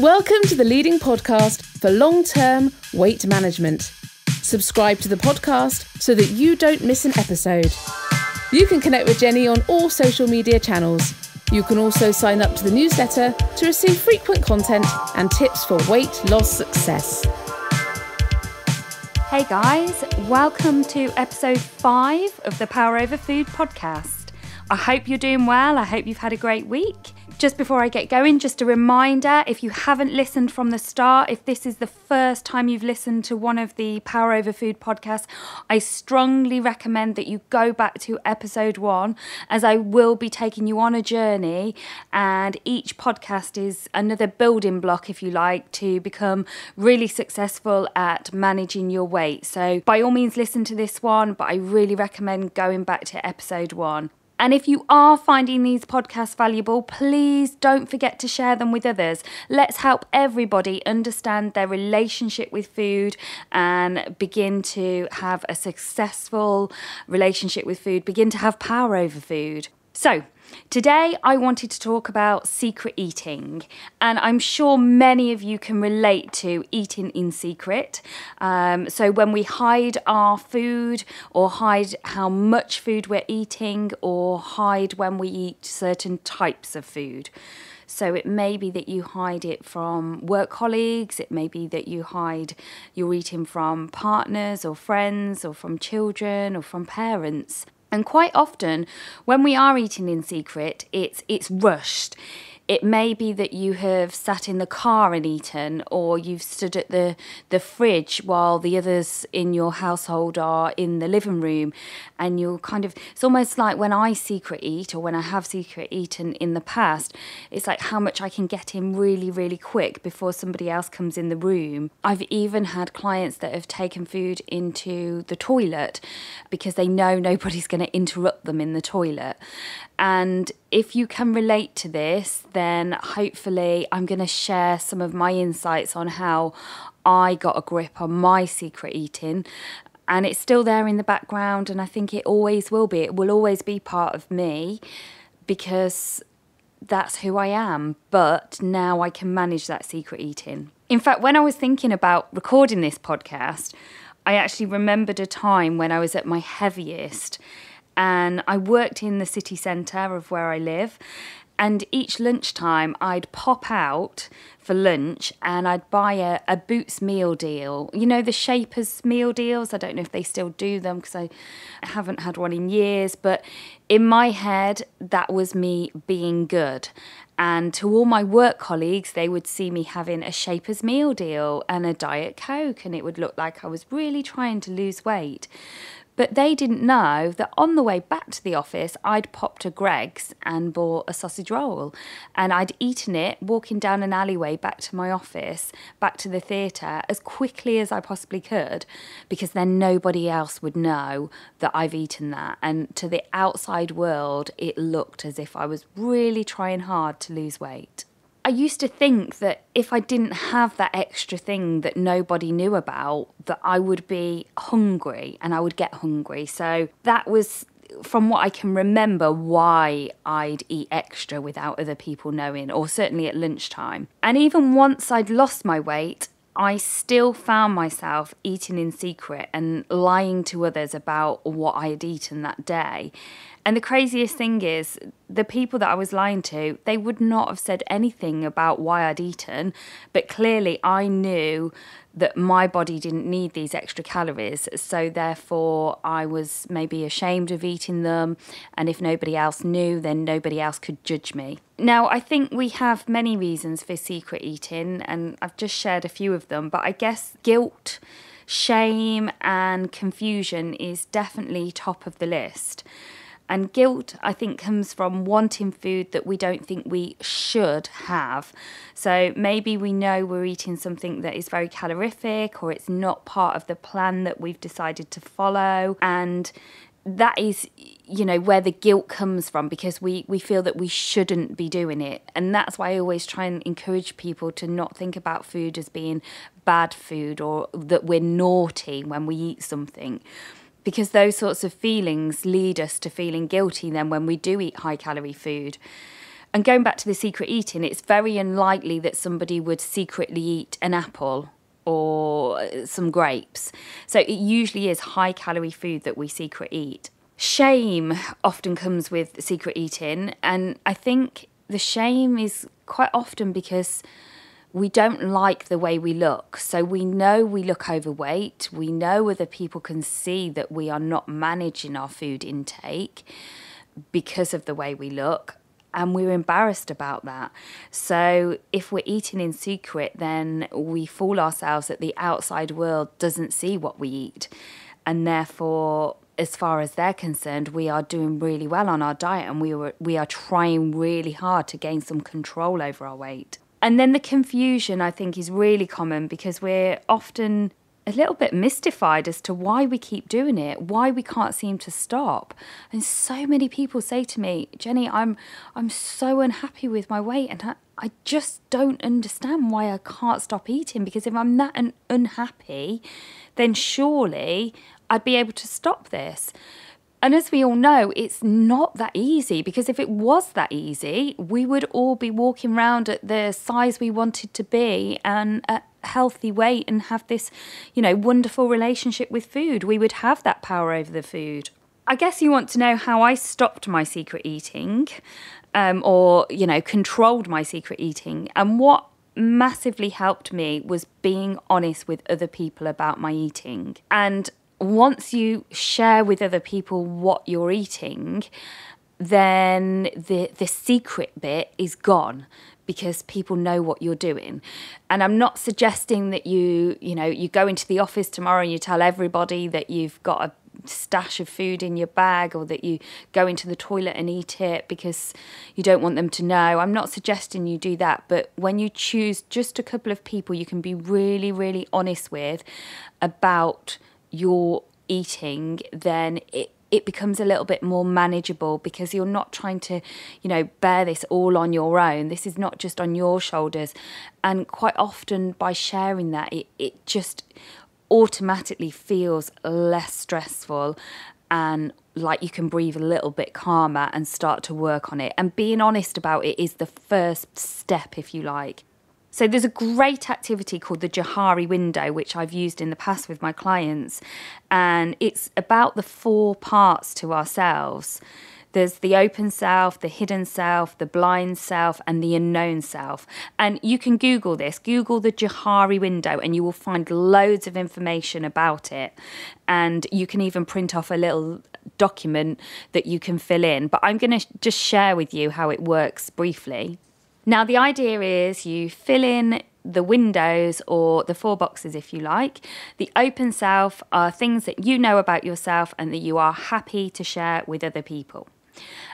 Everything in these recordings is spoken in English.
Welcome to the leading podcast for long term weight management. Subscribe to the podcast so that you don't miss an episode. You can connect with Jenny on all social media channels. You can also sign up to the newsletter to receive frequent content and tips for weight loss success. Hey guys, welcome to episode five of the Power Over Food podcast. I hope you're doing well. I hope you've had a great week. Just before I get going, just a reminder if you haven't listened from the start, if this is the first time you've listened to one of the Power Over Food podcasts, I strongly recommend that you go back to episode one, as I will be taking you on a journey. And each podcast is another building block, if you like, to become really successful at managing your weight. So, by all means, listen to this one, but I really recommend going back to episode one. And if you are finding these podcasts valuable, please don't forget to share them with others. Let's help everybody understand their relationship with food and begin to have a successful relationship with food, begin to have power over food. So, Today, I wanted to talk about secret eating, and I'm sure many of you can relate to eating in secret. Um, so, when we hide our food, or hide how much food we're eating, or hide when we eat certain types of food. So it may be that you hide it from work colleagues, it may be that you hide you're eating from partners or friends or from children or from parents. And quite often, when we are eating in secret, it's it's rushed. It may be that you have sat in the car and eaten, or you've stood at the, the fridge while the others in your household are in the living room. And you're kind of, it's almost like when I secret eat or when I have secret eaten in the past, it's like how much I can get in really, really quick before somebody else comes in the room. I've even had clients that have taken food into the toilet because they know nobody's going to interrupt them in the toilet. And if you can relate to this, then hopefully I'm going to share some of my insights on how I got a grip on my secret eating. And it's still there in the background, and I think it always will be. It will always be part of me because that's who I am. But now I can manage that secret eating. In fact, when I was thinking about recording this podcast, I actually remembered a time when I was at my heaviest and I worked in the city centre of where I live. And each lunchtime, I'd pop out for lunch and I'd buy a, a Boots meal deal. You know, the Shapers meal deals? I don't know if they still do them because I haven't had one in years. But in my head, that was me being good. And to all my work colleagues, they would see me having a Shapers meal deal and a Diet Coke, and it would look like I was really trying to lose weight. But they didn't know that on the way back to the office, I'd popped to Greggs and bought a sausage roll. And I'd eaten it walking down an alleyway back to my office, back to the theatre, as quickly as I possibly could, because then nobody else would know that I've eaten that. And to the outside world, it looked as if I was really trying hard to lose weight. I used to think that if I didn't have that extra thing that nobody knew about, that I would be hungry and I would get hungry. So that was, from what I can remember, why I'd eat extra without other people knowing, or certainly at lunchtime. And even once I'd lost my weight, I still found myself eating in secret and lying to others about what I had eaten that day. And the craziest thing is, the people that I was lying to, they would not have said anything about why I'd eaten, but clearly I knew that my body didn't need these extra calories. So therefore, I was maybe ashamed of eating them. And if nobody else knew, then nobody else could judge me. Now, I think we have many reasons for secret eating, and I've just shared a few of them, but I guess guilt. Shame and confusion is definitely top of the list. And guilt, I think, comes from wanting food that we don't think we should have. So maybe we know we're eating something that is very calorific or it's not part of the plan that we've decided to follow. And that is you know where the guilt comes from because we we feel that we shouldn't be doing it and that's why I always try and encourage people to not think about food as being bad food or that we're naughty when we eat something because those sorts of feelings lead us to feeling guilty then when we do eat high calorie food. And going back to the secret eating, it's very unlikely that somebody would secretly eat an apple or some grapes. So it usually is high calorie food that we secret eat. Shame often comes with secret eating, and I think the shame is quite often because we don't like the way we look. So we know we look overweight. We know other people can see that we are not managing our food intake because of the way we look. And we're embarrassed about that. So, if we're eating in secret, then we fool ourselves that the outside world doesn't see what we eat. And therefore, as far as they're concerned, we are doing really well on our diet and we, were, we are trying really hard to gain some control over our weight. And then the confusion, I think, is really common because we're often a little bit mystified as to why we keep doing it, why we can't seem to stop. And so many people say to me, Jenny, I'm I'm so unhappy with my weight and I, I just don't understand why I can't stop eating because if I'm that un- unhappy, then surely I'd be able to stop this. And as we all know, it's not that easy because if it was that easy, we would all be walking around at the size we wanted to be and at healthy weight and have this, you know, wonderful relationship with food. We would have that power over the food. I guess you want to know how I stopped my secret eating um, or, you know, controlled my secret eating. And what massively helped me was being honest with other people about my eating. And once you share with other people what you're eating, then the the secret bit is gone because people know what you're doing. And I'm not suggesting that you, you know, you go into the office tomorrow and you tell everybody that you've got a stash of food in your bag or that you go into the toilet and eat it because you don't want them to know. I'm not suggesting you do that, but when you choose just a couple of people you can be really really honest with about your eating, then it it becomes a little bit more manageable because you're not trying to, you know, bear this all on your own. This is not just on your shoulders. And quite often by sharing that, it, it just automatically feels less stressful and like you can breathe a little bit calmer and start to work on it. And being honest about it is the first step, if you like. So there's a great activity called the Johari window, which I've used in the past with my clients. And it's about the four parts to ourselves. There's the open self, the hidden self, the blind self, and the unknown self. And you can Google this, Google the Johari window, and you will find loads of information about it. And you can even print off a little document that you can fill in. But I'm going to just share with you how it works briefly. Now, the idea is you fill in the windows or the four boxes, if you like. The open self are things that you know about yourself and that you are happy to share with other people.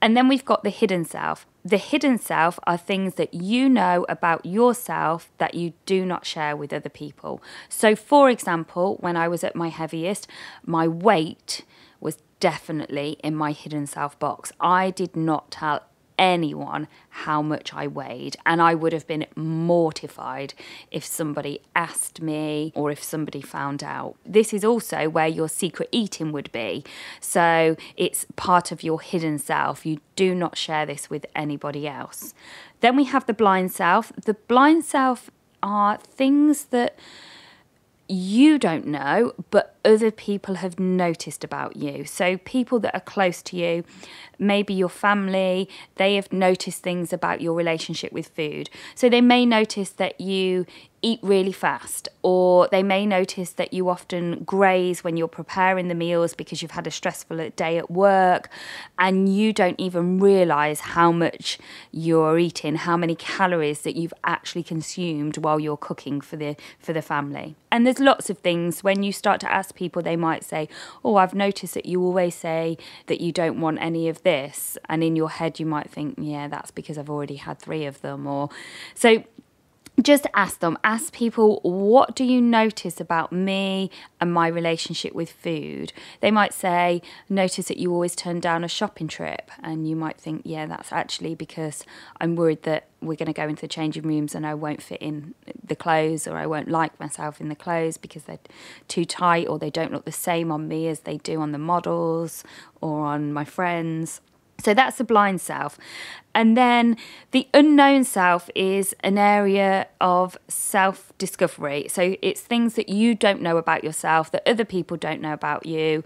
And then we've got the hidden self. The hidden self are things that you know about yourself that you do not share with other people. So, for example, when I was at my heaviest, my weight was definitely in my hidden self box. I did not tell anyone how much I weighed. And I would have been mortified if somebody asked me or if somebody found out. This is also where your secret eating would be. So it's part of your hidden self. You do not share this with anybody else. Then we have the blind self. The blind self are things that you don't know, but other people have noticed about you. So, people that are close to you, maybe your family, they have noticed things about your relationship with food. So, they may notice that you eat really fast, or they may notice that you often graze when you're preparing the meals because you've had a stressful day at work and you don't even realize how much you're eating, how many calories that you've actually consumed while you're cooking for the for the family. And there's lots of things when you start to ask people they might say, "Oh, I've noticed that you always say that you don't want any of this." And in your head you might think, "Yeah, that's because I've already had 3 of them." Or so just ask them. Ask people what do you notice about me and my relationship with food? They might say notice that you always turn down a shopping trip. And you might think yeah that's actually because i'm worried that we're going to go into the changing rooms and i won't fit in the clothes or i won't like myself in the clothes because they're too tight or they don't look the same on me as they do on the models or on my friends So that's the blind self. And then the unknown self is an area of self discovery. So it's things that you don't know about yourself, that other people don't know about you.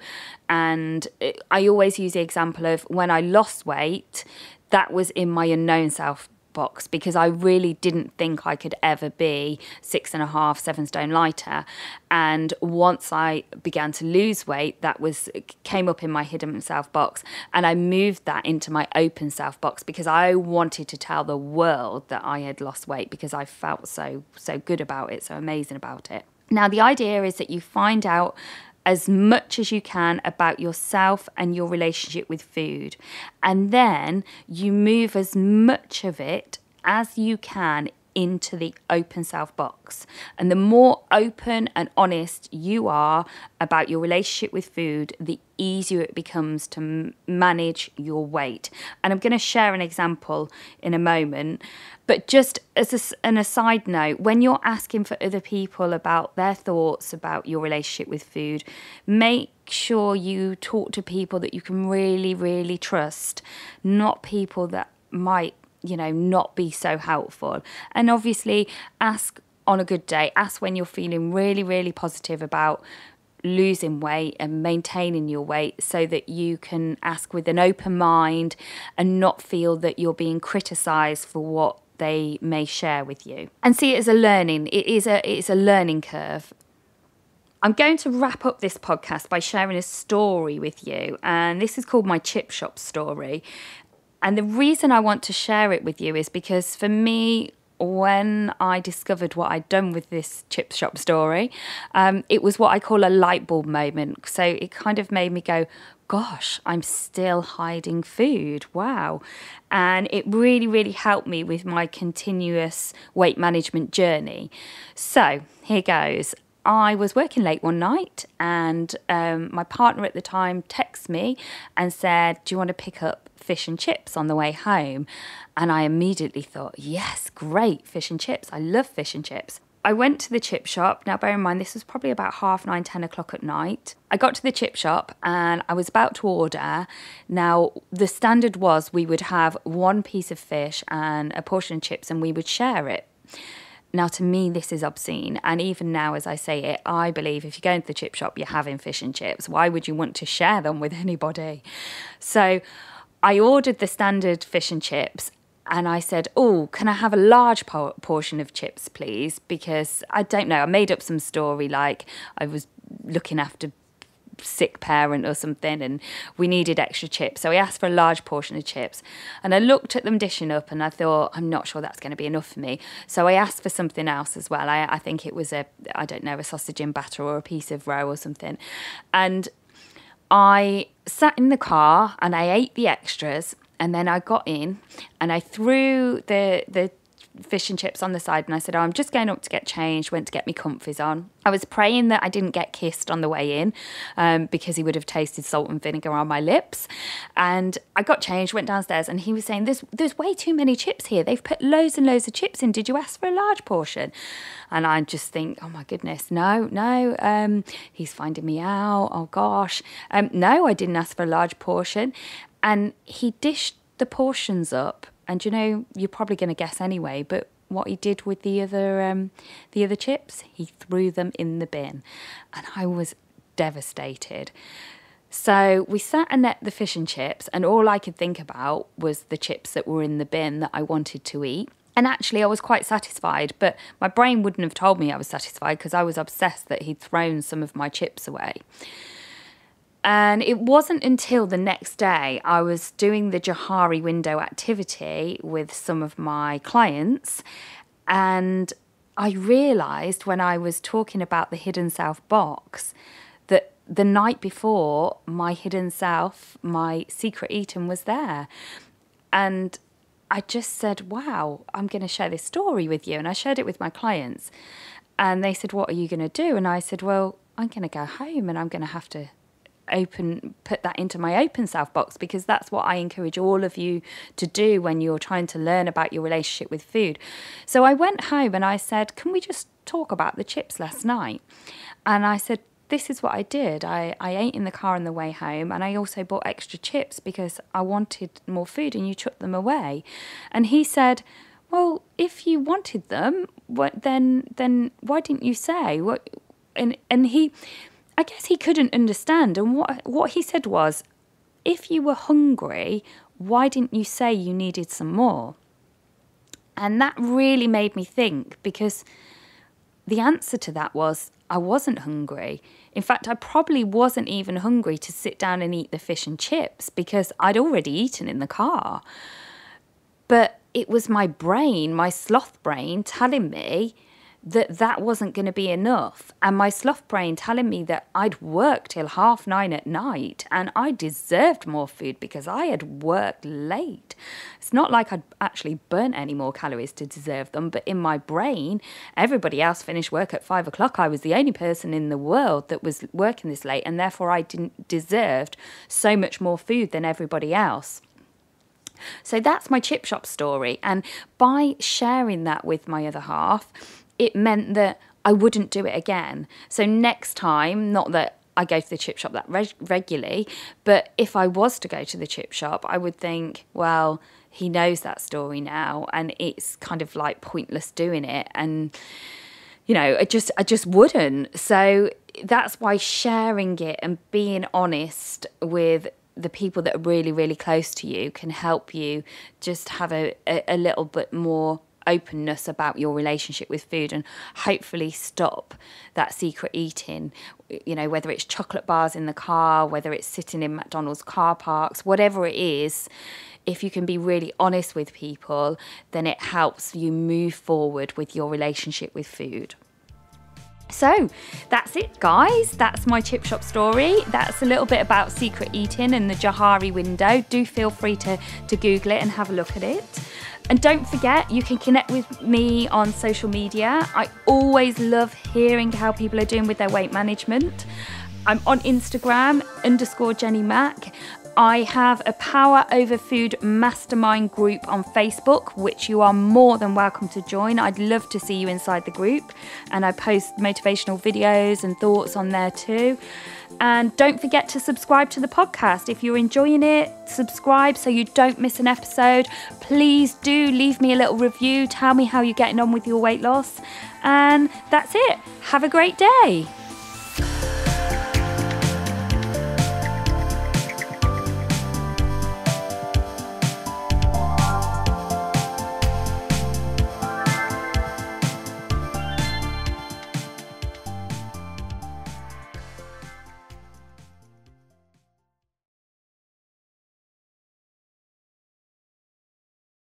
And I always use the example of when I lost weight, that was in my unknown self box because I really didn't think I could ever be six and a half, seven stone lighter. And once I began to lose weight, that was came up in my hidden self box, and I moved that into my open self box because I wanted to tell the world that I had lost weight because I felt so so good about it, so amazing about it. Now the idea is that you find out as much as you can about yourself and your relationship with food. And then you move as much of it as you can into the open self box. And the more open and honest you are about your relationship with food, the easier it becomes to manage your weight. And I'm going to share an example in a moment. But just as a, an aside note, when you're asking for other people about their thoughts about your relationship with food, make sure you talk to people that you can really, really trust, not people that might you know, not be so helpful. And obviously, ask on a good day, ask when you're feeling really, really positive about losing weight and maintaining your weight so that you can ask with an open mind and not feel that you're being criticized for what they may share with you and see it as a learning it is a it's a learning curve I'm going to wrap up this podcast by sharing a story with you, and this is called my chip shop story. And the reason I want to share it with you is because for me, when I discovered what I'd done with this chip shop story, um, it was what I call a light bulb moment. So it kind of made me go, gosh, I'm still hiding food. Wow. And it really, really helped me with my continuous weight management journey. So here goes. I was working late one night, and um, my partner at the time texted me and said, Do you want to pick up fish and chips on the way home. And I immediately thought, yes, great, fish and chips. I love fish and chips. I went to the chip shop. Now, bear in mind, this was probably about half nine, 10 o'clock at night. I got to the chip shop and I was about to order. Now, the standard was we would have one piece of fish and a portion of chips and we would share it. Now, to me, this is obscene. And even now, as I say it, I believe if you go into the chip shop, you're having fish and chips. Why would you want to share them with anybody? So, I ordered the standard fish and chips and I said, Oh, can I have a large po- portion of chips, please? Because I don't know, I made up some story like I was looking after sick parent or something and we needed extra chips. So I asked for a large portion of chips and I looked at them dishing up and I thought I'm not sure that's going to be enough for me. So I asked for something else as well. I, I think it was a I don't know a sausage in batter or a piece of roe or something. And I sat in the car and I ate the extras and then I got in and I threw the the fish and chips on the side and I said, Oh, I'm just going up to get changed, went to get me comfies on. I was praying that I didn't get kissed on the way in um, because he would have tasted salt and vinegar on my lips. And I got changed, went downstairs, and he was saying, There's there's way too many chips here. They've put loads and loads of chips in. Did you ask for a large portion? And I just think, Oh my goodness, no, no. Um, he's finding me out. Oh gosh. Um, no, I didn't ask for a large portion. And he dished the portions up and you know, you're probably going to guess anyway, but what he did with the other um, the other chips, he threw them in the bin, and I was devastated. So we sat and ate the fish and chips, and all I could think about was the chips that were in the bin that I wanted to eat. And actually, I was quite satisfied, but my brain wouldn't have told me I was satisfied because I was obsessed that he'd thrown some of my chips away. And it wasn't until the next day I was doing the Johari window activity with some of my clients. And I realized when I was talking about the hidden self box that the night before, my hidden self, my secret Eden, was there. And I just said, Wow, I'm going to share this story with you. And I shared it with my clients. And they said, What are you going to do? And I said, Well, I'm going to go home and I'm going to have to open put that into my open self box because that's what I encourage all of you to do when you're trying to learn about your relationship with food. So I went home and I said, "Can we just talk about the chips last night?" And I said, this is what I did. I, I ate in the car on the way home and I also bought extra chips because I wanted more food and you took them away. And he said, Well, if you wanted them, what then then why didn't you say? What and and he I guess he couldn't understand and what what he said was, if you were hungry, why didn't you say you needed some more? And that really made me think because the answer to that was I wasn't hungry. In fact, I probably wasn't even hungry to sit down and eat the fish and chips because I'd already eaten in the car. But it was my brain, my sloth brain, telling me that that wasn't going to be enough. And my sloth brain telling me that I'd worked till half nine at night and I deserved more food because I had worked late. It's not like I'd actually burnt any more calories to deserve them, but in my brain, everybody else finished work at five o'clock. I was the only person in the world that was working this late, and therefore I didn't deserved so much more food than everybody else. So that's my chip shop story. And by sharing that with my other half, it meant that I wouldn't do it again. So next time, not that I go to the chip shop that reg- regularly, but if I was to go to the chip shop, I would think, well, he knows that story now, and it's kind of like pointless doing it, and you know, I just I just wouldn't. So that's why sharing it and being honest with the people that are really really close to you can help you just have a, a, a little bit more openness about your relationship with food and hopefully stop that secret eating you know whether it's chocolate bars in the car whether it's sitting in McDonald's car parks whatever it is if you can be really honest with people then it helps you move forward with your relationship with food so that's it, guys. That's my chip shop story. That's a little bit about secret eating and the Johari window. Do feel free to, to Google it and have a look at it. And don't forget, you can connect with me on social media. I always love hearing how people are doing with their weight management. I'm on Instagram, underscore Jenny Mack. I have a Power Over Food Mastermind group on Facebook, which you are more than welcome to join. I'd love to see you inside the group, and I post motivational videos and thoughts on there too. And don't forget to subscribe to the podcast. If you're enjoying it, subscribe so you don't miss an episode. Please do leave me a little review. Tell me how you're getting on with your weight loss. And that's it. Have a great day.